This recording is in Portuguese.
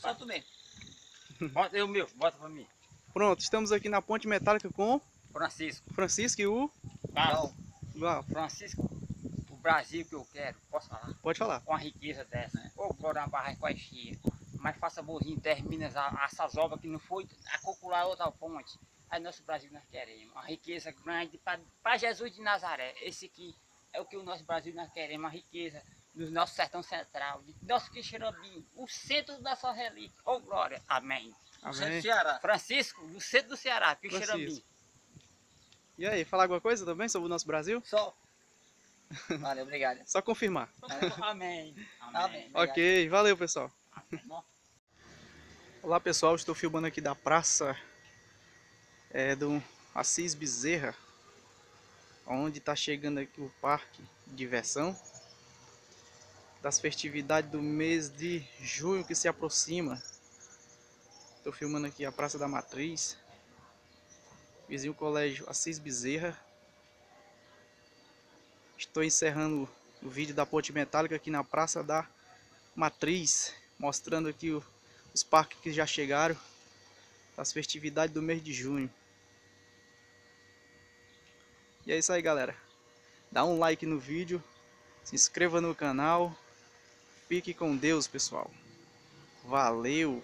Solta o mesmo. Bota eu meu, bota pra mim. Pronto, estamos aqui na ponte metálica com Francisco. Francisco e o... Não, Ah, Francisco, o Brasil que eu quero, posso falar? pode falar. Com a riqueza dessa. Ô, Glória, uma barra com a cheia. Mas faça bonzinho, termina essa- essas obras que não foi a calcular outra ponte. Aí nosso Brasil nós queremos. Uma riqueza grande para Jesus de Nazaré. Esse aqui é o que o nosso Brasil nós queremos. Uma riqueza do nosso sertão central, de nosso Quixerambim, o centro da sua relíquia. Ô, Glória, amém. Amém. Ceará. Francisco, do centro do Ceará, Quixerambim. Francisco. E aí, falar alguma coisa também sobre o nosso Brasil? Só. Valeu, obrigado. Só confirmar. Amém. Amém. Ok, valeu pessoal. Bom. Olá pessoal, estou filmando aqui da praça é, do Assis Bezerra, onde está chegando aqui o parque de diversão das festividades do mês de junho que se aproxima. Estou filmando aqui a Praça da Matriz, vizinho colégio Assis Bezerra. Estou encerrando o vídeo da ponte metálica aqui na Praça da Matriz, mostrando aqui o os parques que já chegaram das festividades do mês de junho. E é isso aí, galera. Dá um like no vídeo, se inscreva no canal. Fique com Deus, pessoal. Valeu!